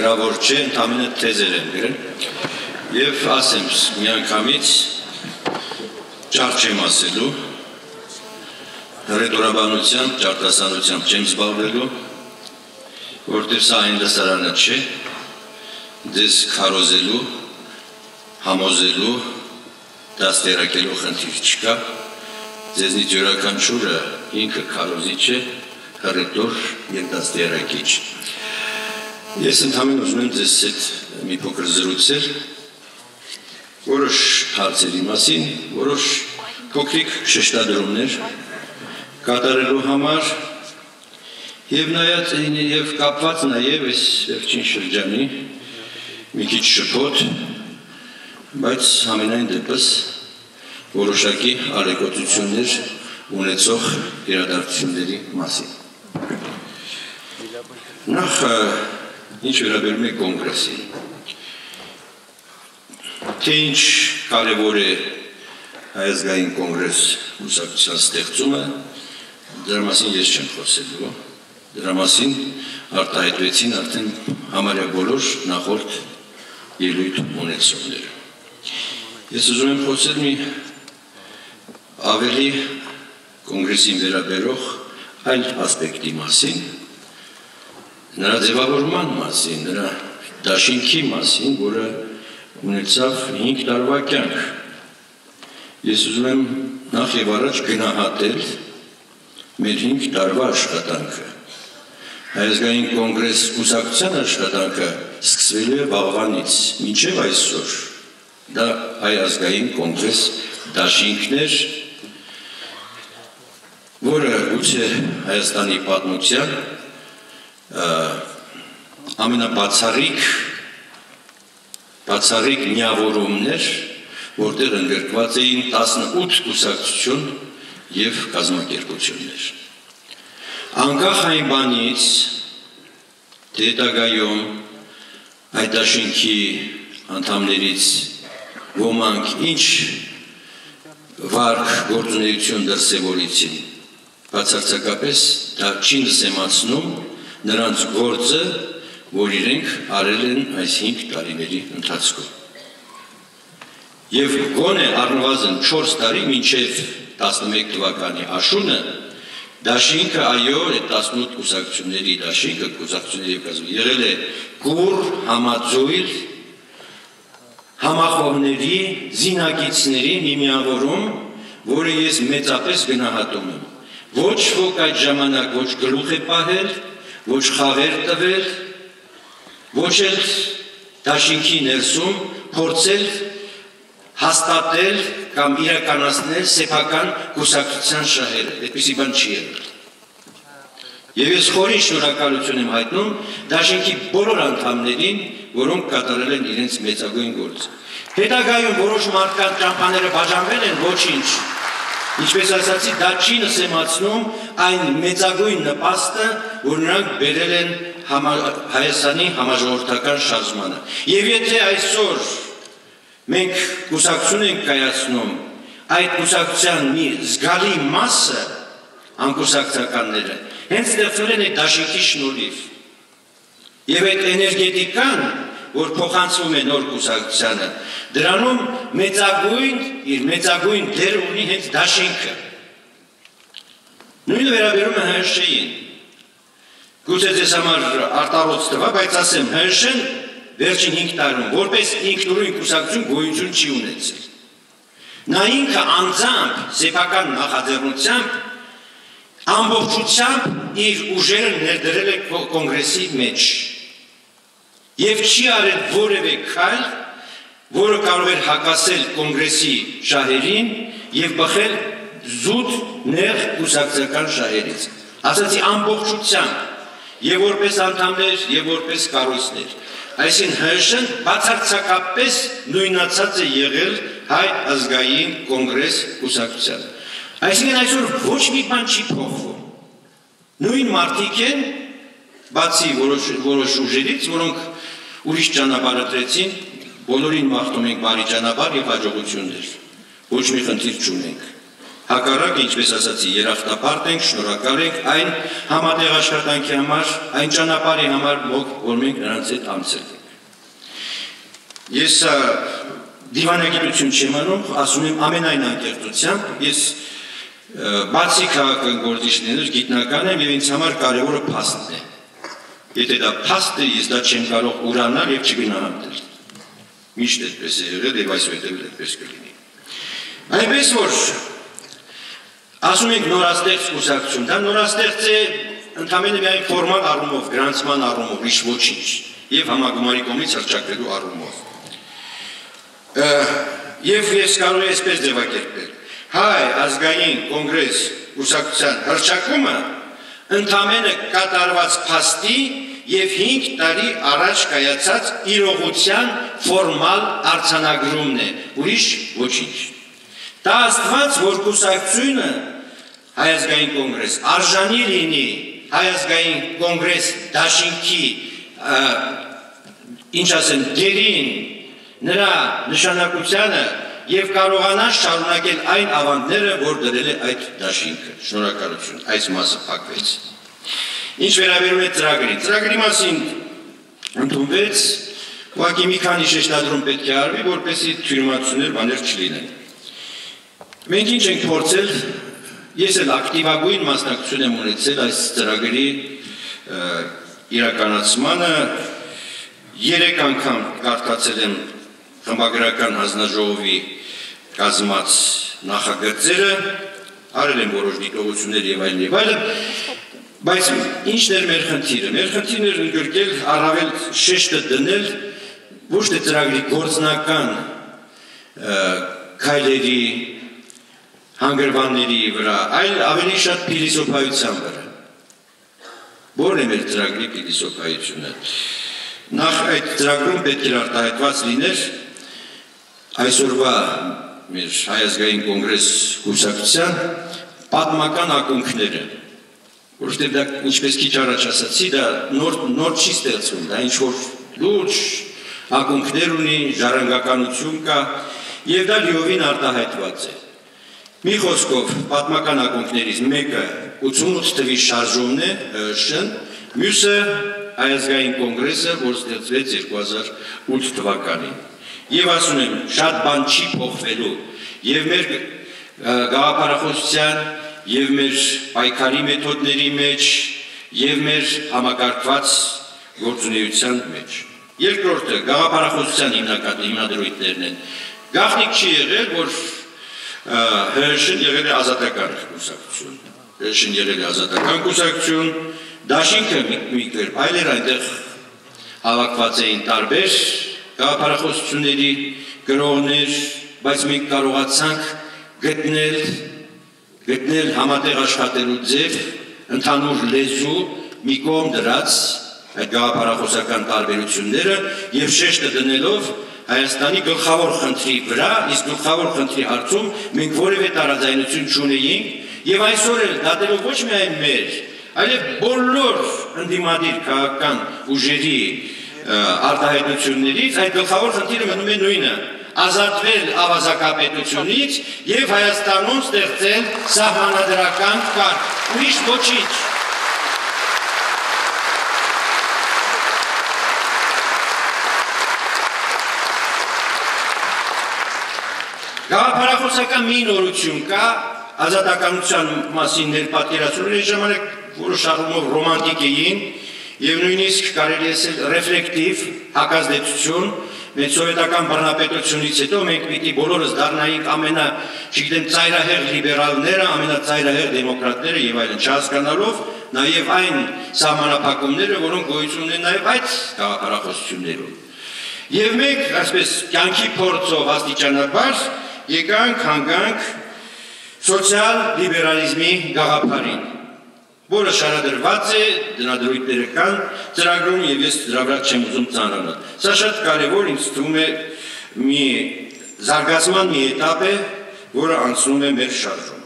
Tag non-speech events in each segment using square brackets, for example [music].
Գրավոր չէ, ընդամենը թեզեր եմ գրել։ Եվ ասեմ միանգամից ճար չեմ ասելու, հրետորաբանությամբ, ճարտասանությամբ չեմ զբաղվելու, որտեղ սա այն լսարանը չէ, դες քարոզելու, համոզելու, դաստիարակելու խնդիր չկա, ձեզնից յուրաքանչյուրը ինքը քարոզիչ է, հռետոր եւ դաստիարակիչ։ Ես ընդհանրապես ուզում եմ ձեզ հետ մի փոքր զրուցել որոշ հարցերի մասին, որոշ փոքրիկ շեշտադրումներ կատարելու համար եւ նայած եւ կապված նաեւ այս վերջին շրջանի մի քիչ շփոթ, բայց համենայն դեպս որոշակի արեկոծություններ ունեցող իրադարձությունների մասին։ Նախ ինչ վերաբերում է կոնգրեսին։ Թե ինչ կարևոր է հայազգային կոնգրես ուսակցության ստեղծումը, դրա մասին ես չեմ խոսելու։ Դրա մասին արտահայտվեցին արդեն համարյա բոլոր նախորդ ելույթ ունեցողները։ Ես ուզում եմ խոսել մի ավելի կոնգրեսին վերաբերող այլ ասպեկտի մասին, նրա ձևավորման մասին, նրա դաշինքի մասին, որը ունեցավ 5 տարվա կյանք։ Ես ուզում եմ նախ եւ առաջ գնահատել մեր 5 տարվա աշխատանքը։ Հայազգային կոնգրես կուսակցության աշխատանքը սկսվելու է վաղվանից մինչև այսօր։ Դա հայազգային կոնգրես դաշինքներ, որը գուցե Հայաստանի պատմության ամենաբացառիկ բացառիկ միավորումներ, որտեղ ընդգրկված էին 18 կուսակցություն եւ կազմակերպություններ։ Անկախ այն բանից, թե դագայում այդ աշինքի անդամներից ոմանք ինչ վարկ գործունեություն դրսևորեցին, բացարձակապես դա չի նսեմացնում նրանց գործը, որ իրենք արել են այս 5 տարիների ընթացքում։ Եվ գոնե առնվազն 4 տարի մինչև 11 թվականի աշունը դաշինքը այո այդ 18 կուսակցությունների դաշինքը կուսակցությունների կազմում եղել է գուր համաձույլ համախոհների զինակիցների մի միավորում, որը ես մեծապես գնահատում եմ։ Ոչ ոք այդ ժամանակ ոչ գլուխ է պահել, ոչ խաղեր տվել, ոչ էլ դաշինքի ներսում փորձել հաստատել կամ իրականացնել սեփական կուսակցության շահերը։ Այդպիսի բան չի եղել։ Եվ ես խորին շնորհակալություն եմ հայտնում դաշինքի բոլոր անդամներին, որոնք կատարել են իրենց մեծագույն գործը։ Հետագայում որոշ մարդկանց ճամփաները բաժանվել են, ոչինչ Ինչպես ասացի, դա չի նսեմացնում այն մեծագույն նպաստը, որ նրանք բերել են համա, Հայաստանի համաժողովրդական շարժմանը։ Եվ եթե այսօր մենք կուսակցություն ենք կայացնում, այդ կուսակցության մի զգալի մասը անկուսակցականները հենց ստեղծվել են այդ դաշինքի շնորհիվ։ Եվ այդ էներգետիկան որ փոխանցվում է նոր կուսակցությանը, դրանում մեծագույն իր մեծագույն դեր ունի հենց դաշինքը։ Նույնը վերաբերում է ՀՇ-ին։ Գուցե ձեզ համար արտարոց տվա, բայց ասեմ, ՀՇ-ն վերջին 5 տարում որպես ինքնուրույն կուսակցություն գոյություն չի ունեցել։ Նա ինքը անձամբ սեփական նախաձեռնությամբ ամբողջությամբ իր ուժերը ներդրել է կոնգրեսի մեջ եւ չի արել որևէ քայլ, որը կարող էր հակասել կոնգրեսի շահերին եւ բխել զուտ նեղ կուսակցական շահերից։ Ասացի ամբողջությամբ եւ որպես անդամներ եւ որպես կառույցներ։ Այսինքն ՀՇ-ն բացարձակապես նույնացած է եղել հայ ազգային կոնգրես կուսակցությանը։ Այսինքն այսօր ոչ մի բան չի փոխվում։ Նույն մարդիկ են, բացի որոշ որոշ ուժերից, որոնք ուրիշ ճանապարհ ընտրեցին, բոլորին մաղթում ենք բարի ճանապարհ եւ հաջողություններ։ Ոչ մի խնդիր չունենք։ Հակառակ, ինչպես ասացի, երախտապարտ ենք, շնորհակալ ենք այն համատեղ աշխատանքի համար, այն ճանապարհի համար, որ մենք նրանց հետ անցել ենք։ Ես դիվանագիտություն չեմ անում, ասում եմ ամենայն անկեղծությամբ, ես բացի քաղաքական գործիչներով գիտնական եմ եւ ինձ համար կարևորը փաստն է։ Եթե դա փաստ է, ես դա չեմ կարող ուրանալ եւ չգնահատել։ Միշտ այդպես է եղել եւ այսուհետեւ այդպես կլինի։ Այնպես որ ասում ենք նորաստեղծ կուսակցություն, դա նորաստեղծ է ընդհանրապես միայն ֆորմալ առումով, գրանցման առումով, ինչ ոչինչ եւ համագումարի կողմից հրճակվելու առումով։ Եվ ես կարող եմ այսպես ձևակերպել։ Հայ ազգային կոնգրես կուսակցության հրճակումը ընդամենը կատարված փաստի եւ 5 տարի առաջ կայացած իրողության ֆորմալ արձանագրումն է, ուրիշ ոչինչ։ Դա աստված, որ կուսակցությունը հայազգային կոնգրես արժանի լինի հայազգային կոնգրես դաշինքի ինչ ասեն դերին նրա նշանակությանը եւ կարողանան շարունակել այն ավանդները, որ դրել է այդ դաշինքը։ Շնորհակալություն։ Այս մասը փակվեց։ Ինչ վերաբերում է ծրագրին, ծրագրի մասին ընդունվեց ուղղակի մի քանի շեշտադրում պետք է արվի, որպեսզի թյուրիմացություններ բաներ չլինեն։ Մենք ինչ ենք փորձել, ես էլ ակտիվագույն մասնակցություն եմ ունեցել այս ծրագրի իրականացմանը 3 անգամ կարդացել եմ խմբագրական հանձնաժողովի կազմած նախագծերը, արել են որոշ դիտողություններ եւ այլն եւ այլն, բայց ինչն էր մեր խնդիրը։ Մեր խնդիրն էր ընդգրկել առավել շեշտը դնել ոչ թե ծրագրի գործնական քայլերի հանգրվանների վրա, այլ ավելի շատ փիլիսոփայության վրա։ Որն է մեր ծրագրի փիլիսոփայությունը։ Նախ այդ ծրագրում պետք է արտահայտված լիներ այսօրվա մեր հայազգային կոնգրես կուսակցության պատմական ակունքները որովհետև դա ինչպես քիչ առաջ ասացի, դա նոր նոր չի ստեղծվում, դա ինչ որ լուրջ ակունքներ ունի, ժառանգականություն կա, եւ դա լիովին արտահայտված է։ Մի խոսքով պատմական ակունքներից մեկը 88 թվի շարժումն է, ՀՇ-ն, մյուսը հայազգային կոնգրեսը, որ ստեղծվեց 2008 թվականին եւ ասում եմ, շատ բան չի փոխվելու եւ մեր գաղափարախոսության եւ մեր պայքարի մեթոդների մեջ եւ մեր համակարգված գործունեության մեջ։ Երկրորդը գաղափարախոսության հիմնական հիմնադրույթներն են։ Գաղտնիք չի եղել, որ ՀՀՇ-ն եղել է ազատական կուսակցություն։ ՀՀՇ-ն եղել է ազատական կուսակցություն, դաշինքը մի կերպ այլեր այնտեղ հավաքված էին տարբեր գաղափարախոսությունների գրողներ, բայց մենք կարողացանք գտնել գտնել համատեղ աշխատելու ձև, ընդհանուր լեզու մի կողմ դրած այդ գաղափարախոսական տարբերությունները եւ շեշտը դնելով Հայաստանի գլխավոր խնդրի վրա, իսկ գլխավոր խնդրի հարցում մենք որևէ տարաձայնություն չունեինք եւ այսօր էլ դատելով ոչ միայն մեր, այլև բոլոր ընդդիմադիր քաղաքական ուժերի արտահայտություններից այդ գլխավոր խնդիրը մնում է նույնը. Ազատվել ավազակապետությունից եւ Հայաստանում ստեղծել սահմանադրական կարգ ուրիշ ոչինչ Գաղափարախոսական մի նորություն կա. Ազատականության մասին ներպատկերացումների ժամանակ որոշ առումով ռոմանտիկ էին եւ նույնիսկ կարելի է ասել ռեֆլեկտիվ հակազդեցություն մեր սովետական բռնապետությունից հետո մենք պիտի բոլորս դառնայինք ամենա, չգիտեմ, ծայրահեղ լիբերալները, ամենածայրահեղ դեմոկրատները եւ այլն, չհասկանալով նաեւ այն սահմանափակումները, որոնք գոյություն ունեն նաեւ այդ գաղափարախոսություններում։ Եվ մենք, այսպես, կյանքի փորձով աստիճանաբար եկանք հանգանք սոցիալ լիբերալիզմի գաղափարին որը շարադրված է դնադրույթները կան ծրագրում եւ ես դրա վրա չեմ ուզում ծանրանալ։ Սա շատ կարեւոր ինձ թվում է մի զարգացման մի этап է, որը անցնում է մեր շարժում։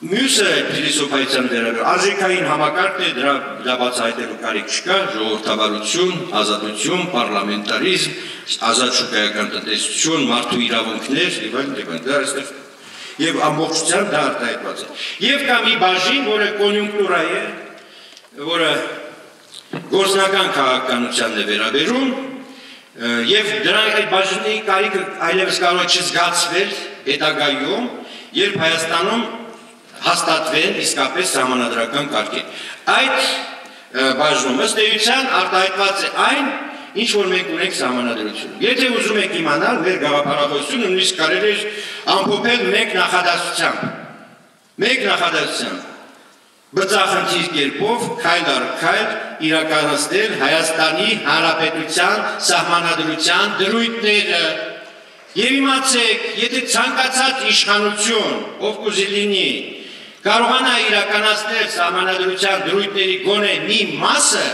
Մյուսը փիլիսոփայության վերաբերյալ արժեքային համակարգն է, դրա դա բացահայտելու կարիք չկա, ժողովրդավարություն, ազատություն, պարլամենտարիզմ, ազատ շուկայական տնտեսություն, մարդու իրավունքներ եւ այլն եւ այլն։ Դա այստեղ եւ ամբողջությամբ դա արտահայտված է։ Եվ կա մի բաժին, որը կոնյունկտուրա է, որը գործնական քաղաքականությանն է վերաբերում, եւ դրանք այդ բաժնի կարիքը այլևս կարող է չզգացվել հետագայում, երբ Հայաստանում հաստատվեն իսկապես համանadrական կարգեր։ Այդ բաժնում ըստ էության արտահայտված է այն, ինչ որ մենք ունենք համանadrություն։ Եթե ուզում եք իմանալ մեր գաղափարախոսությունը, նույնիսկ կարելի է ամփոփել մեկ նախադասությամբ։ Մեկ նախադասությամբ բծախնդիր կերպով քայլ առ քայլ իրականացնել Հայաստանի Հանրապետության սահմանադրության դրույթները Եվ իմացեք, եթե ցանկացած իշխանություն, ով կուզի լինի, կարողանա իրականացնել սահմանադրության դրույթների գոնե մի մասը,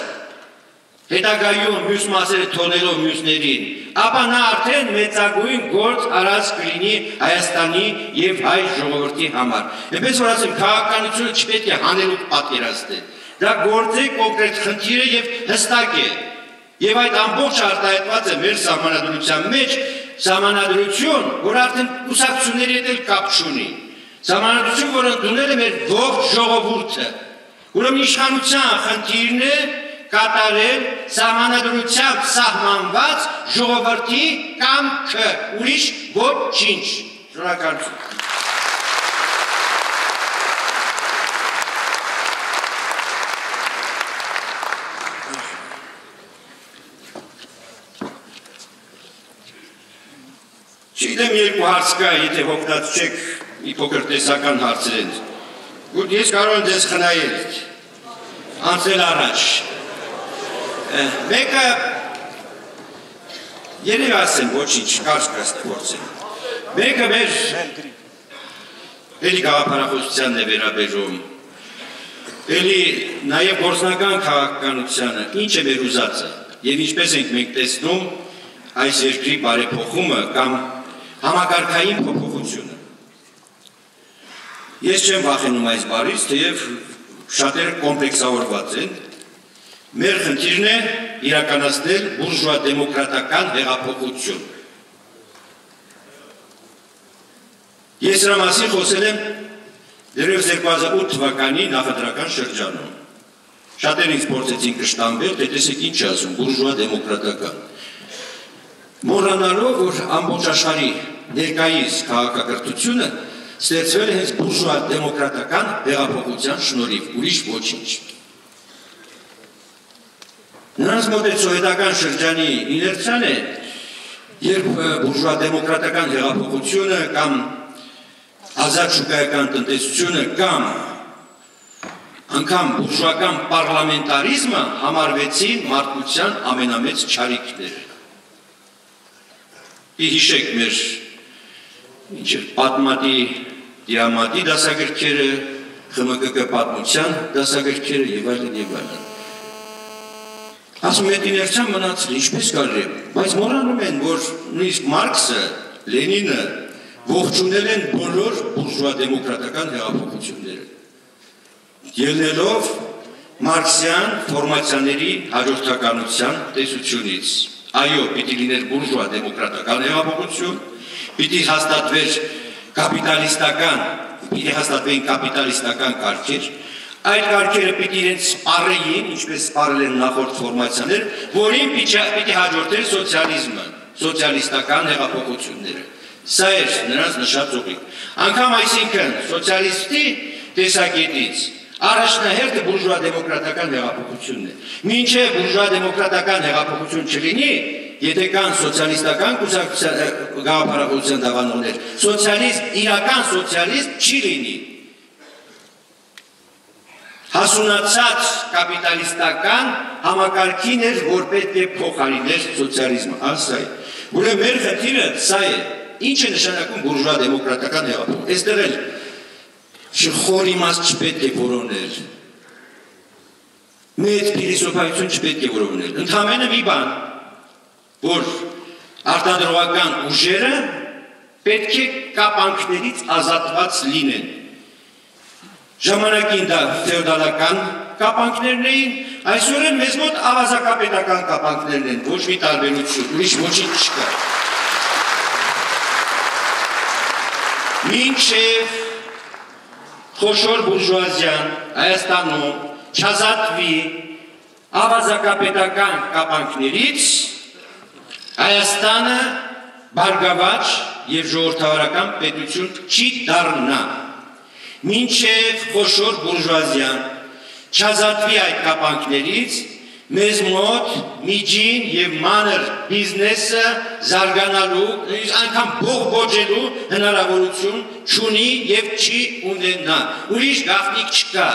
հետագայում մյուս մասերը թողնելով մյուսներին, ապա նա արդեն մեծագույն գործ արած կլինի Հայաստանի եւ հայ ժողովրդի համար։ Այնպես որ ասեմ, քաղաքականությունը չպետք է հանելուկ պատկերացնել։ Դա գործի կոնկրետ խնդիր է եւ հստակ է։ Եվ այդ ամբողջ արտահայտված է մեր սահմանադրության մեջ, Սամանադրություն, որ արդեն կուսակցությունների հետ էլ կապ չունի։ Սամանադրություն, որը դունել է մեր ողջ ժողովուրդը։ Ուրեմն իշխանության խնդիրն է կատարել սահմանադրությամբ սահմանված ժողովրդի կամքը, ուրիշ ոչինչ։ Շնորհակալություն։ Չգիտեմ երկու հարց կա, եթե հոգնած չեք մի փոքր տեսական հարցեր են։ Ու ես կարող եմ դες խնայել։ Անցել առաջ։ Մեկը երևի ասեմ ոչինչ, կարճ կասնի գործել։ Մեկը մեր էլի գաղափարախոսությանն է վերաբերում։ Էլի նաև գործնական քաղաքականությանը, ինչ է մեր ուզածը եւ ինչպես ենք մենք տեսնում այս երկրի բարեփոխումը կամ համակարգային փոփոխությունը։ Ես չեմ վախենում այս բառից, թեև շատերը կոմպլեքսավորված են։ Մեր խնդիրն է իրականացնել բուրժուա դեմոկրատական հեղափոխություն։ Ես դրա մասին խոսել եմ դերևս 2008 թվականի նախադրական շրջանում։ Շատերն ինձ փորձեցին կշտամբել, թե տեսեք ինչ ասում, բուրժուա դեմոկրատական մոռանալով, որ ամբողջ աշխարհի ներկայիս քաղաքակրթությունը ստեղծվել է հենց բուրժուա դեմոկրատական հեղափոխության շնորհիվ, ուրիշ ոչինչ։ Նրանց մոտ սովետական շրջանի իներցիան է, երբ բուրժուա դեմոկրատական հեղափոխությունը կամ ազատ շուկայական տնտեսությունը կամ անգամ բուրժուական պարլամենտարիզմը համարվեցին մարդկության ամենամեծ չարիքները հիշեք մեր ինչ էր պատմատի դիամատի դասագրքերը, ԽՄԿԿ պատմության դասագրքերը եւ այլն եւ այլն։ Ասում եմ իներցիան մնացել, ինչպես կարելի է, բայց մոռանում են, որ նույնիսկ Մարքսը, Լենինը ողջունել են բոլոր բուրժուա դեմոկրատական հեղափոխությունները։ Ելնելով մարքսյան ֆորմացիաների հաջորդականության տեսությունից Այո, պիտի լիներ բուրժուա դեմոկրատական հեղափոխություն, պիտի հաստատվեր կապիտալիստական, պիտի հաստատվեին կապիտալիստական կարգեր, այդ կարգերը պիտի իրենց սպառեին, ինչպես սպառել են նախորդ ֆորմացիաներ, որին պիտի հաջորդեր սոցիալիզմը, սոցիալիստական հեղափոխությունները։ Սա էր նրանց նշած ուղին։ Անկամ այսինքն սոցիալիստի տեսակետից Առաջնահերթը բուրժուա դեմոկրատական հեղափոխությունն է։ Մինչև բուրժուա դեմոկրատական հեղափոխություն չլինի, եթե կան սոցիալիստական գաղափարախոսության դավանողներ, սոցիալիզմ, իրական սոցիալիզմ չի լինի։ Հասունացած կապիտալիստական համակարգին էր, որ պետք է փոխարիներ սոցիալիզմը, ասա է։ Ուրեմն մեր խնդիրը սա է։ Ինչ է նշանակում բուրժուա դեմոկրատական հեղափոխություն։ Այստեղ էլ Շխոր իմաստ չպետք է որոնել։ Մեծ փիլիսոփայություն չպետք է որոնել։ Ընդհանրապես մի բան, որ արտադրողական ուժերը պետք է կապանքներից ազատված լինեն։ Ժամանակին դա ֆեոդալական կապանքներն էին, այսօր են մեզ մոտ ավազակապետական կապանքներն են, ոչ մի տարբերություն, ուրիշ ոչինչ չկա։ մինչև խոշոր բուրժուազիան Հայաստանում չազատվի ավազակապետական կապանքներից Հայաստանը բարգավաճ եւ ժողովրդավարական պետություն չի դառնա մինչև խոշոր բուրժուազիան չազատվի այդ կապանքներից մեզ մոտ միջին եւ մանր բիզնեսը զարգանալու, անգամ բողբոջելու հնարավորություն չունի եւ չի ունենա։ Ուրիշ գաղտնիք չկա։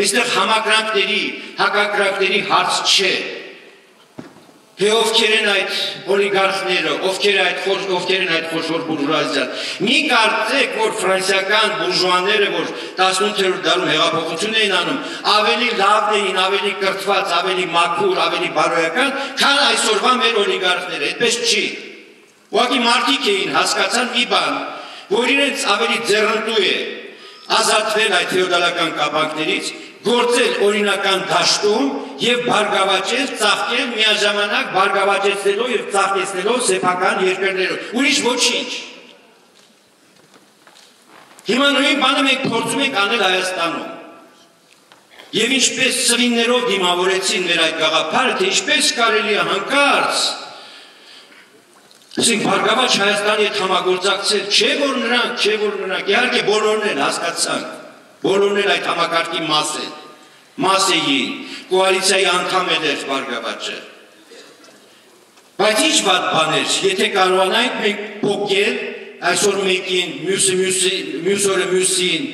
Այստեղ համակրանքների, հակակրանքների հարց չէ։ Թե ովքեր են այդ օլիգարխները, ովքեր այդ ովքեր են այդ խոշոր բուրժուազիան։ Մի կարծեք, որ ֆրանսիական բուրժուաները, որ 18-րդ դարում հեղափոխություն էին անում, ավելի լավն էին, ավելի կրթված, ավելի մաքուր, ավելի բարոյական, քան այսօրվա մեր օլիգարխները։ Այդպես չի։ Ուղղակի մարդիկ էին հասկացան մի բան, որ իրենց ավելի ձեռնտու է ազատվել այդ ֆեոդալական կապանքներից գործել օրինական դաշտում եւ բարգավաճել, ծաղկել միաժամանակ բարգավաճեցնելով եւ ծաղկեցնելով սեփական երկրներով։ Ուրիշ ոչինչ։ Հիմա նույն բանը մենք փորձում ենք անել Հայաստանում։ Եվ ինչպես սվիններով դիմավորեցին մեր այդ գաղափարը, թե ինչպես կարելի է հանկարծ Ասենք բարգավաճ Հայաստանի հետ համագործակցել, չէ որ նրանք, չէ որ նրանք, իհարկե բոլորն են հասկացանք Բոլորն էլ այդ համակարգի մաս են, մաս էին, կոալիցիայի անդամ է դեր բարգավաճը։ Բայց ինչ վատ բաներ, եթե կարողանայինք մենք փոկել այսօր մեկին, մյուսը մյուսի, մյուս օրը մյուսին,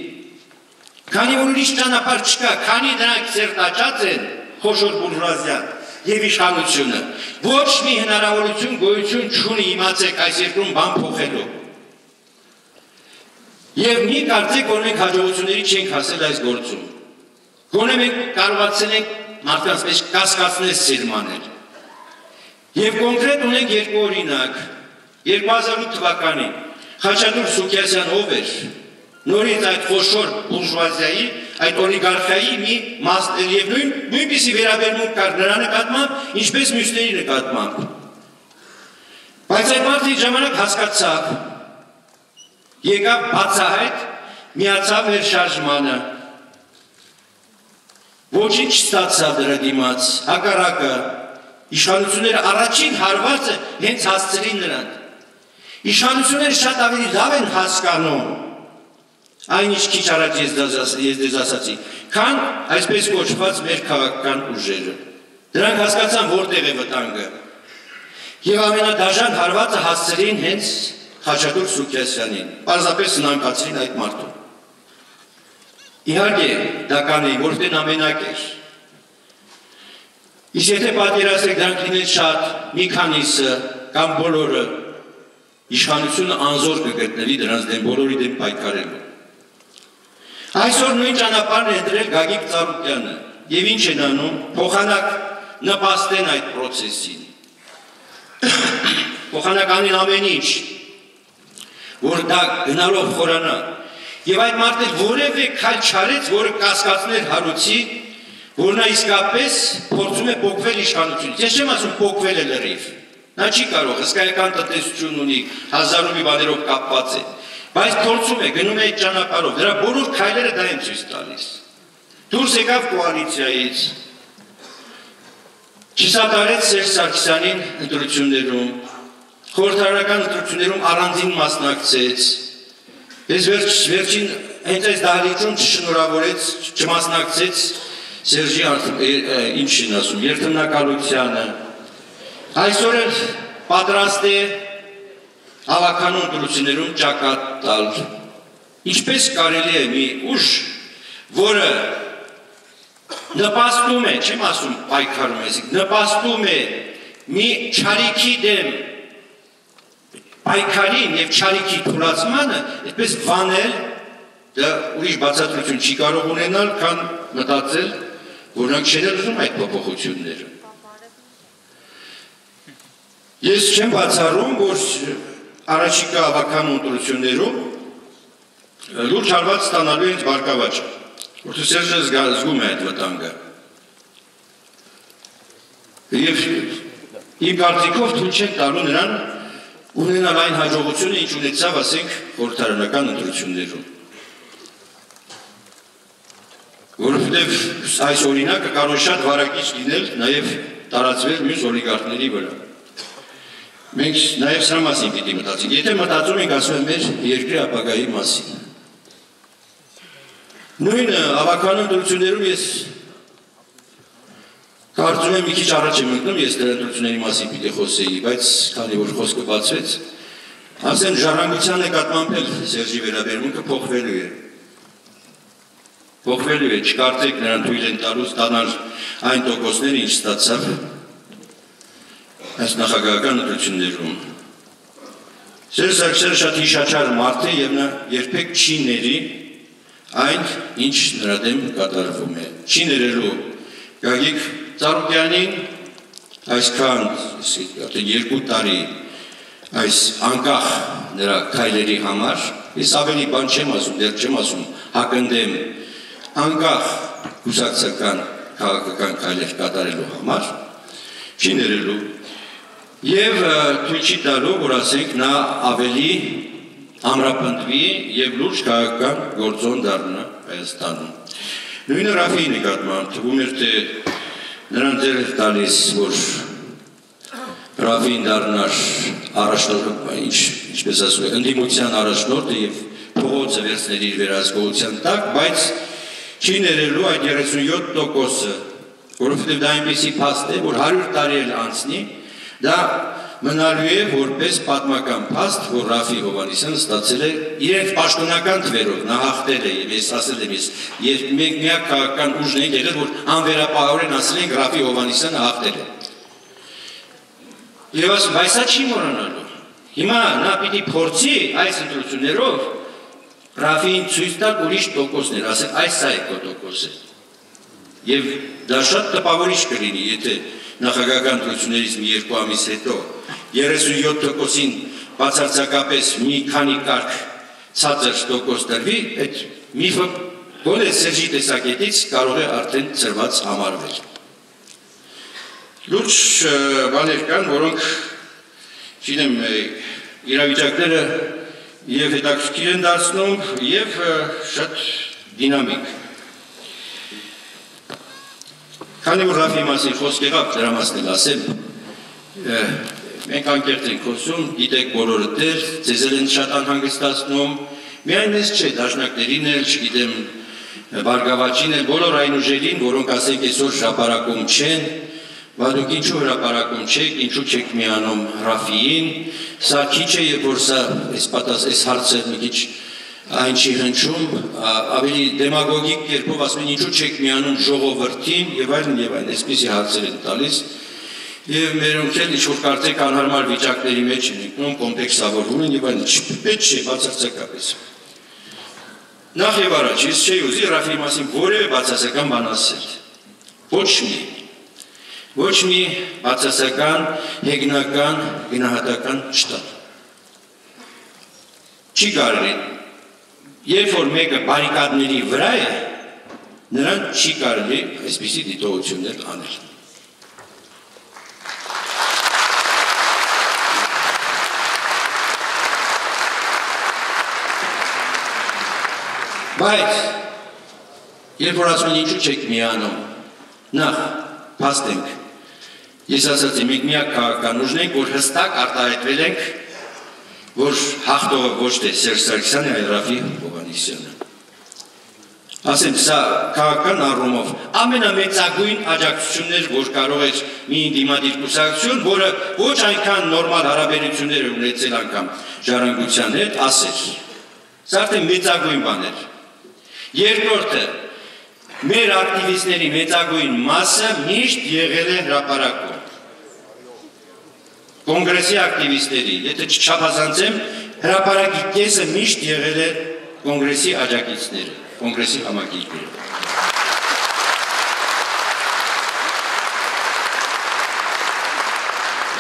քանի որ ուրիշ ճանապարհ չկա, քանի նրանք սերտաճած են խոշոր բուրժուազիա եւ իշխանությունը, ոչ մի հնարավորություն գոյություն չունի իմացեք այս երկրում բան փոխելու։ Եվ մի կարծեք, որ մենք հաջողությունների չենք հասել այս գործում։ Գոնե մենք կարողացել ենք մարդկանց մեջ կասկածներ սերմանել։ Եվ կոնկրետ ունենք երկու օրինակ։ 2008 թվականին Խաչատուր Սուկյասյան ով էր նորից այդ խոշոր բուրժուազիայի, այդ օլիգարխիայի մի մասն եւ նույն նույնպիսի վերաբերմունք կար նրա նկատմամբ, ինչպես մյուսների նկատմամբ։ Բայց այդ մարդը ժամանակ հասկացավ, եկավ բացահայտ միացավ մեր շարժմանը ոչինչ չստացավ դրա դիմաց հակառակը իշխանությունները առաջին հարվածը հենց հասցրին նրան իշխանությունները շատ ավելի լավ են հասկանում այն ինչ քիչ առաջ ես ես դեզ ասացի քան այսպես կոչված մեր քաղաքական ուժերը դրանք հասկացան որտեղ է վտանգը եւ ամենադաժան հարվածը հասցրին հենց Խաչատուր Սուկյասյանին, պարզապես սնանկացրին այդ մարդուն։ Իհարկե, դա կանեի, որտեն ամենակ էր։ Իսկ եթե պատերասեք դրանք լինեն շատ, մի քանիսը կամ բոլորը, իշխանությունը անզոր կգտնվի դրանց դեմ բոլորի դեմ պայքարելու։ Այսօր նույն ճանապարհն է դրել Գագիկ Ծառուկյանը։ Եվ ինչ են անում, փոխանակ նպաստեն այդ process-ին։ [coughs] Փոխանակ անին ամեն ինչ, որ դա գնալով խորանա։ Եվ այդ մարդը որևէ քայլ չարեց, որը կասկածներ հարուցի, որ նա իսկապես փորձում է փոկվել իշխանությունից։ Ես չեմ ասում փոկվել է լրիվ։ Նա չի կարող, հսկայական տնտեսություն ունի, հազարու մի բաներով կապված է։ Բայց փորձում է, գնում է այդ ճանապարհով։ Դրա բոլոր քայլերը դա են ցույց տալիս։ Դուրս եկավ կոալիցիայից։ Չսատարեց Սերժ Սարգսյանին ընտրություններում, խորհրդարանական ընտրություններում առանձին մասնակցեց։ Ես վերջ վերջին հենց այս դահլիճում չշնորհավորեց, չմասնակցեց Սերժի ինչին ասում, երթմնակալությանը։ Այսօր էլ պատրաստ է հավաքանուն ընտրություններում ճակատ տալ։ Ինչպես կարելի է մի ուժ, որը նպաստում է, չեմ ասում պայքարում է, նպաստում է մի չարիքի դեմ պայքարին եւ չարիքի թուլացմանը այդպես վանել դա ուրիշ բացատրություն չի կարող ունենալ, քան մտածել, որ նրանք չեն ուզում այդ փոփոխությունները։ Ես չեմ բացառում, որ առաջիկա ավական ընտրություններում լուրջ հարված ստանալու են բարգավաճը, որտեղ Սերժը զգում է այդ վտանգը։ Եվ իմ կարծիքով թույլ չեն տալու նրան ունենալ այն հաջողությունը, ինչ ունեցավ, ասենք, խորհրդարանական ընտրություններում։ Որովհետև այս օրինակը կարող շատ վարակիչ լինել նաև տարածվել մյուս օլիգարխների վրա։ Մենք նաև սրա մասին պիտի մտածենք։ Եթե մտածում ենք ասում մեր երկրի ապագայի մասին։ Նույն ավականն դրություններում ես կարծում եմ մի քիչ առաջ եմ ընկնում, ես դրա դրությունների մասին պիտի խոսեի, բայց քանի որ խոսքը բացվեց, ասեմ ժառանգության նկատմամբ էլ Սերժի վերաբերմունքը փոխվելու է փոխվելու է, չկարծեք նրան թույլ են տալու ստանալ այն տոկոսները, ինչ ստացավ այս նախագահական ընտրություններում։ Սերժ Սարգսյանը շատ հիշաչար մարդ է եւ նա երբեք չի ների այն, ինչ նրա դեմ կատարվում է։ Չի ներելու Գագիկ Ծառուկյանին այսքան երկու տարի այս անկախ նրա քայլերի համար ես ավելի բան չեմ ասում, դեռ չեմ ասում հակընդեմ անկախ կուսակցական քաղաքական քայլեր կատարելու համար չի ներելու եւ թույլ չի տալու, որ ասենք նա ավելի ամրապնդվի եւ լուրջ քաղաքական գործոն դառնա Հայաստանում։ Նույնը Ռաֆիի նկատմամբ թվում էր թե նրան ձեր տալիս, որ Ռաֆին դառնար առաջնորդ, ինչ ինչպես ասում են, ընդդիմության առաջնորդը եւ փողոցը վերցնել իր վերահսկողության տակ, բայց չի ներելու այդ 37%-ը, որովհետեւ դա այնպեսի փաստ է, որ 100 տարի էլ անցնի, Դա մնալու է որպես պատմական փաստ, որ Ռաֆի Հովանիսյանը ստացել է իրենց պաշտոնական թվերով, նա հաղթել է եւ ես ասել եմ ես, երբ մենք միակ քաղաքական ուժն ենք եղել, որ անվերապահորեն ասել ենք Ռաֆի Հովանիսյանը հաղթել է։ Եվ ասում, բայց սա չի մոռանալու։ Հիմա նա պիտի փորձի այս ընտրություններով Ռաֆին ցույց տալ ուրիշ տոկոսներ, ասել այս սա է տոկոսը։ Եվ դա շատ տպավորիչ կլինի, եթե նախագահական ընտրություններից մի երկու ամիս հետո 37%-ին բացարձակապես մի քանի կարգ ցածր տոկոս տրվի, այդ միֆը գոնե Սերժի տեսակետից կարող է արդեն ծրված համարվել։ Լուրջ բաներ կան, որոնք չինեմ իրավիճակները եւ հետաքրքիր են դարձնում եւ շատ դինամիկ Քանի որ Ռաֆի մասին խոսք եղավ, դրա մասն էլ ասեմ, մենք անկեղծ ենք խոսում, գիտեք բոլորը դեր, ձեզ էլ են շատ անհանգստացնում, միայն ես չէ, դաշնակներին էլ, չգիտեմ, բարգավաճին էլ, բոլոր այն ուժերին, որոնք ասենք այսօր շապարակում չեն, Բա դուք ինչու հրապարակում չեք, ինչու չեք միանում Ռաֆիին, սա քիչ է, երբ որ սա այս պատաս այս հարցը մի քիչ այն չի հնչում, ավելի դեմագոգիկ կերպով ասում են ինչու չեք միանում ժողովրդին եւ այլն եւ այլն, այսպեսի հարցեր են տալիս։ Եվ մերոնք էլ ինչ-որ կարծեք անհարմար վիճակների մեջ են ընկնում, կոմպլեքսավորվում են եւ այլն, չպետք չէ բացարձակապես։ Նախ եւ առաջ ես չէի ուզի Ռաֆի մասին որևէ բացասական բան ասել։ Ոչ մի ոչ մի բացասական, հեգնական, գնահատական չտալ։ Չի կարելի Երբ որ մեկը բարիկադների վրա է, նրան չի կարելի այսպիսի դիտողություններ անել։ Բայց երբ որ ասում են ինչու չեք միանում, նախ փաստենք։ Ես ասացի, մենք միակ քաղաքական ուժն ենք, որ հստակ արտահայտվել ենք որ հաղթողը ոչ թե Սերժ Սարգսյանը, այլ Ռաֆի Հովանիսյանը։ Ասեմ, սա քաղաքական առումով ամենամեծագույն աջակցություններ, որ կարող է մի դիմադիր կուսակցություն, որը ոչ այնքան նորմալ հարաբերություններ ունեցել անգամ ժառանգության հետ, ասեր։ Սա արդեն մեծագույն բան էր։ Երկրորդը, մեր ակտիվիստների մեծագույն մասը միշտ եղել է հրապարակում կոնգրեսի ակտիվիստների, եթե չչափազանցեմ, հրապարակի կեսը միշտ եղել է կոնգրեսի աջակիցները, կոնգրեսի համագիլները։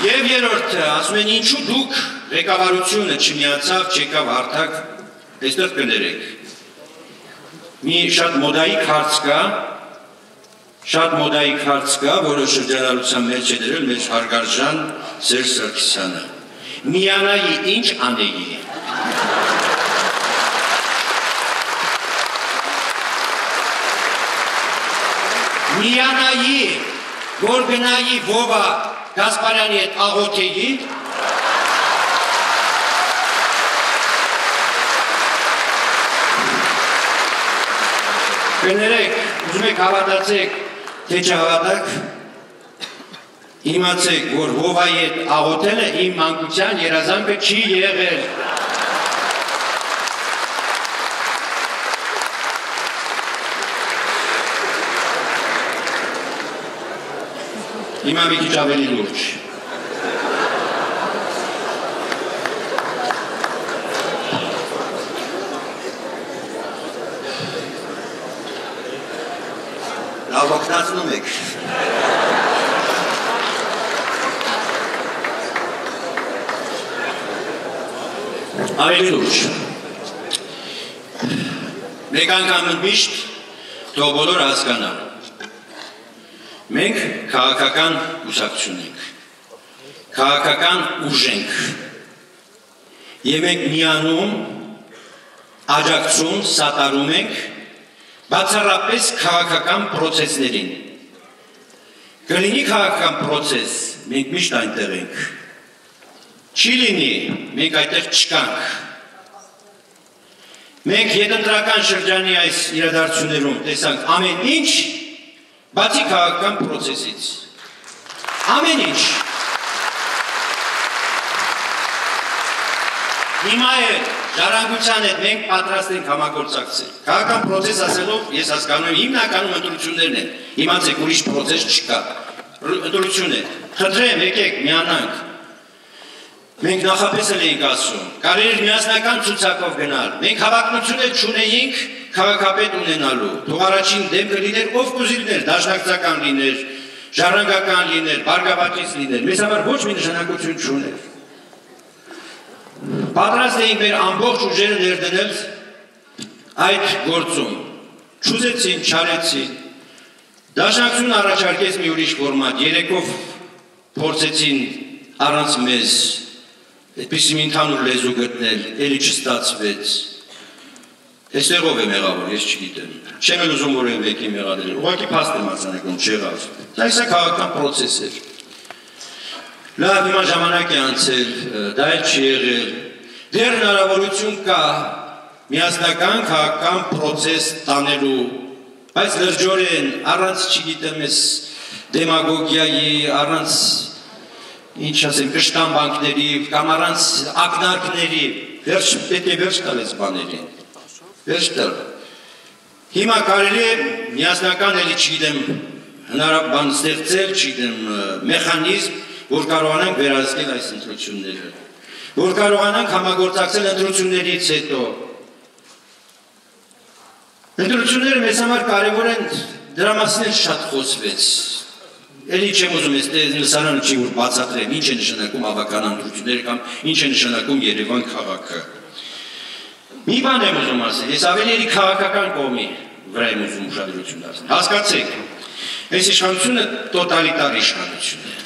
Եվ երորդը, ասում են ինչու դուք ղեկավարությունը չմիացավ, չեկավ հարթակ, այստեղ կներեք։ Մի շատ մոդայիկ հարց կա, Շատ մոդայիկ հարց կա, որը շրջանառության մեջ է դրել մեր հարգարժան Սերժ Սարգսյանը։ միանայի ինչ անեի։ Միանայի, որ գնայի Վովա Գասպարյանի հետ աղոթեի, Կներեք, ուզում եք հավատացեք, թե չհավատաք, իմացեք, որ Հովայի հետ աղոթելը իմ մանկության երազանքը չի եղել։ Հիմա մի քիչ ավելի լուրջ։ Լավ օգնացնում եք։ Ավելի լուրջ։ Մեկ անգամ միշտ թող բոլոր հասկանան։ Մենք քաղաքական ուսակցություն ենք։ Քաղաքական ուժ ենք։ Եվ մենք միանում աջակցում, սատարում ենք բացառապես քաղաքական process-ներին։ Կլինի քաղաքական process, մենք միշտ այնտեղ ենք։ Չի լինի, մենք այդտեղ չկանք։ Մենք հետընտրական շրջանի այս իրադարձություններում տեսանք ամեն ինչ, բացի քաղաքական process-ից։ Ամեն ինչ։ Հիմա է ժառանգության հետ մենք պատրաստ ենք համագործակցել։ Քաղաքական process ասելով ես հասկանում եմ հիմնականում ընտրություններն են։ Իմացեք ուրիշ process չկա։ Ընտրություն է։ Խնդրեմ, եկեք միանանք։ Մենք նախապես էինք ասում, կարելի էր միասնական ցուցակով գնալ։ Մենք հավակնություն էլ չունեինք քաղաքապետ ունենալու։ Թող առաջին դեմքը լիներ ով կուզի լիներ, դաշնակցական լիներ, ժառանգական լիներ, բարգավաճից լիներ։ Մեզ համար ոչ մի նշանակություն չուներ։ Պատրաստ էինք մեր ամբողջ ուժերը ներդնել այդ գործում։ Չուզեցին, չարեցին։ Դաշնակցություն առաջարկեց մի ուրիշ ֆորմատ, երեկով փորձեցին առանց մեզ այդպիսի մի ընդհանուր լեզու գտնել, ելի չստացվեց։ Այստեղով է մեղավոր, ես չգիտեմ։ Չեմ էլ ուզում որ մեկի մեղադրել։ Ուղղակի փաստ եմ արձանագրում, չեղավ։ Դա իսա քաղաքական process էր։ Լավ, հիմա ժամանակ է անցել, դա էլ չի եղել։ Դեռ հնարավորություն կա միասնական քաղաքական process տանելու, բայց լրջորեն առանց, չգիտեմ, ես դեմագոգիայի, առանց ինչ ասեմ, կշտան բանկների կամ առանց ակնարկների, վերջ պետք է վերջ տալ այս բաներին։ Վերջ տալ։ Հիմա կարելի է միասնական էլի չգիտեմ հնարաբան ստեղծել, չգիտեմ մեխանիզմ, որ կարողանանք վերահսկել այս ընտրությունները, որ կարողանանք համագործակցել ընտրություններից հետո։ Ընտրությունները մեզ համար կարևոր են, դրա մասին շատ խոսվեց։ Էլի չեմ ուզում ես լսարանը չի որ բացատրեմ ինչ է նշանակում ավական ընտրությունները կամ ինչ է նշանակում Երևան քաղաքը։ Մի բան եմ ուզում ասել, ես ավելի էլի քաղաքական կողմի վրա եմ ուզում ուշադրություն դարձնել։ Հասկացեք, այս իշխանությունը տոտալիտար իշխանություն է։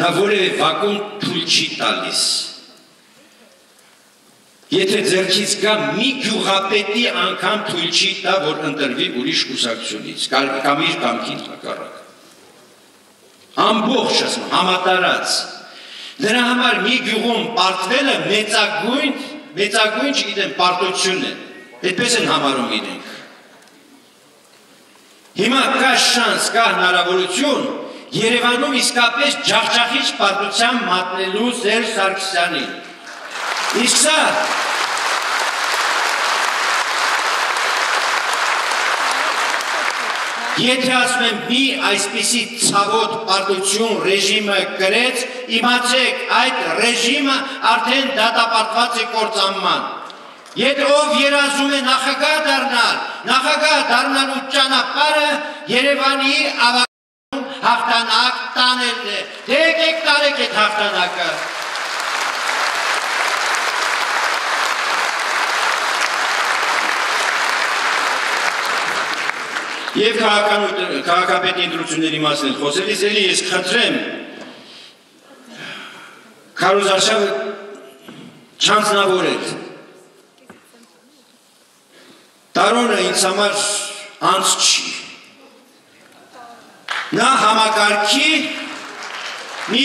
Նա որևէ վակում թույլ չի տալիս։ Եթե ձերքից կա մի գյուղապետի անգամ թույլ չի տա, որ ընտրվի ուրիշ կուսակցությունից, կամ իր կամքին հակառակ ամբողջ ասում համատարած դրա համար մի գյուղում պարտվելը մեծագույն մեծագույն չգիտեմ պարտություն է այդպես են համարում իրենք հիմա կա շանս կա հնարավորություն Երևանում իսկապես ջախջախիչ պարտության մատնելու Սերժ Սարգսյանին իսկ սա Եթե ասում եմ մի այսպիսի ցավոտ պարտություն ռեժիմը գրեց, իմացեք, այդ ռեժիմը արդեն դատապարտված է կործանման։ Եթե ով երազում է նախագահ դառնալ, նախագահ դառնալու ճանապարհը Երևանի ավակում հաղթանակ տանելն է։ Դե եկեք տարեք այդ հաղթանակը։ Եվ քաղաքապետի ընտրությունների մասին խոսելիս էլի ես խնդրեմ Քարոզարշավը չանձնավորել։ Տարոնը ինձ համար անց չի։ Նա համակարգի մի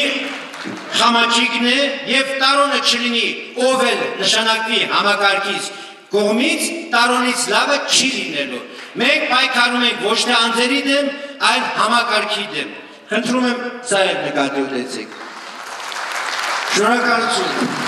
համաճիկն է եւ տարոնը չլինի ով էլ նշանակվի համակարգից կողմից տարոնից լավը չի լինելու։ Մենք պայքարում ենք ոչ թե անձերի դեմ, այլ համակարգի դեմ։ Խնդրում եմ սա էլ նկատի ունեցեք։ Շնորհակալություն։